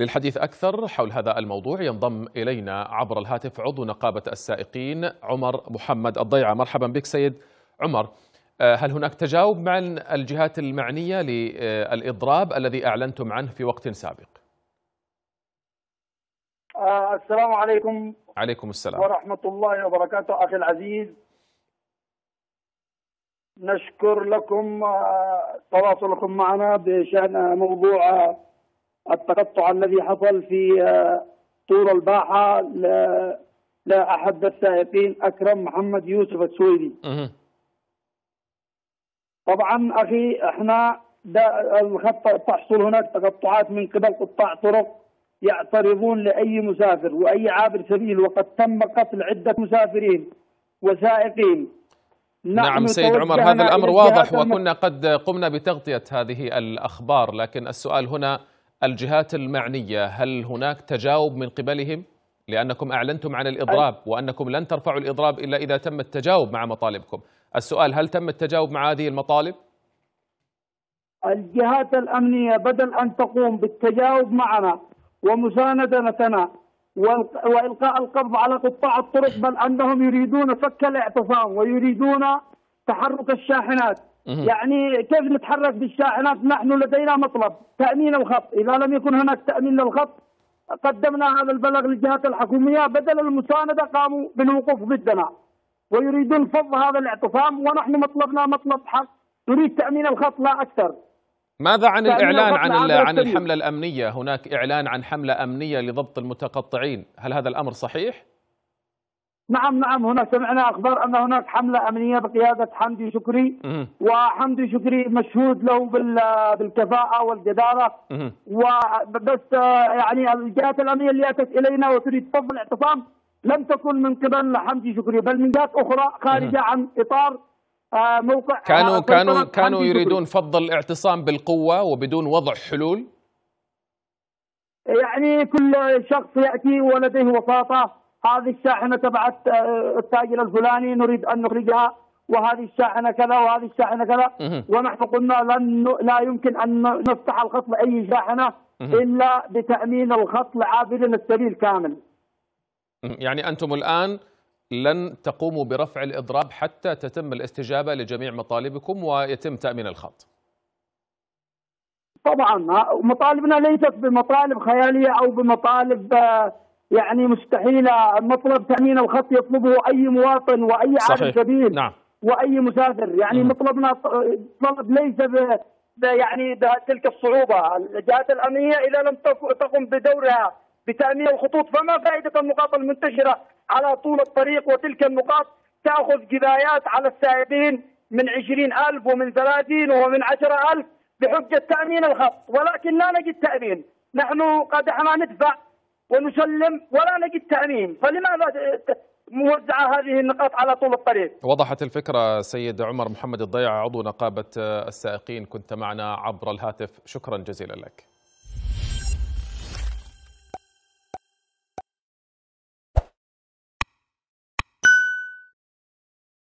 للحديث أكثر حول هذا الموضوع ينضم إلينا عبر الهاتف عضو نقابة السائقين عمر محمد الضيعة. مرحبا بك سيد عمر. هل هناك تجاوب مع الجهات المعنية للإضراب الذي أعلنتم عنه في وقت سابق؟ آه السلام عليكم. عليكم السلام. ورحمة الله وبركاته أخي العزيز. نشكر لكم آه تواصلكم معنا بشأن موضوع التقطع الذي حصل في آه طول الباحة لأحد السائقين أكرم محمد يوسف السويدي. طبعا أخي إحنا الخط تحصل هناك تقطعات من قبل قطاع طرق يعترضون لأي مسافر وأي عابر سبيل وقد تم قتل عدة مسافرين وسائقين. نعم سيد عمر هذا الأمر واضح وكنا قد قمنا بتغطية هذه الأخبار لكن السؤال هنا الجهات المعنية هل هناك تجاوب من قبلهم؟ لأنكم أعلنتم عن الإضراب وأنكم لن ترفعوا الإضراب إلا إذا تم التجاوب مع مطالبكم السؤال هل تم التجاوب مع هذه المطالب؟ الجهات الأمنية بدل أن تقوم بالتجاوب معنا ومساندتنا وإلقاء القبض على قطاع الطرق بل أنهم يريدون فك الاعتصام ويريدون تحرك الشاحنات يعني كيف نتحرك بالشاحنات؟ نحن لدينا مطلب تأمين الخط. إذا لم يكن هناك تأمين للخط قدمنا هذا البلاغ للجهات الحكومية. بدل المساندة قاموا بالوقوف ضدنا ويريدون فض هذا الاعتصام. ونحن مطلبنا مطلب حق. نريد تأمين الخط لا أكثر. ماذا عن الإعلان عن عن الحملة الأمنية؟ هناك إعلان عن حملة أمنية لضبط المتقطعين، هل هذا الأمر صحيح؟ نعم نعم هناك سمعنا أخبار أن هناك حملة أمنية بقيادة حمدي شكري. وحمدي شكري مشهود له بالكفاءة والجدارة. وبس يعني الجهات الأمنية اللي أتت إلينا وتريد فض الاعتصام لم تكن من قبل حمدي شكري بل من جهات أخرى خارجة عن إطار موقع كانوا كانوا كانوا يريدون فض الاعتصام بالقوة وبدون وضع حلول؟ يعني كل شخص يأتي ولديه وساطه هذه الشاحنة تبعت التاجر الفلاني نريد أن نخرجها وهذه الشاحنة كذا وهذه الشاحنة كذا. ونحن قلنا لن لا يمكن أن نفتح الخط لأي شاحنة إلا بتأمين الخط لعابرين السبيل كامل. يعني أنتم الآن لن تقوموا برفع الإضراب حتى تتم الاستجابة لجميع مطالبكم ويتم تأمين الخط. طبعا مطالبنا ليست بمطالب خيالية أو بمطالب يعني مستحيلة مطلب تأمين الخط يطلبه أي مواطن وأي عابر سبيل نعم. وأي مسافر. يعني م. مطلبنا طلب ليس ب يعني تلك الصعوبة. الجهات الأمنية إذا لم تقم بدورها بتأمين الخطوط فما فائدة النقاط المنتشرة على طول الطريق وتلك النقاط تأخذ جبايات على السائقين من عشرين ألف ومن ثلاثين ومن عشرة ألف بحجة تأمين الخط. ولكن لا نجد تأمين. نحن قد إحنا ندفع ونسلم ولا نجد تأمين. فلماذا موزعة هذه النقاط على طول الطريق؟ وضحت الفكرة سيد عمر محمد الضيع عضو نقابة السائقين كنت معنا عبر الهاتف. شكرا جزيلا لك.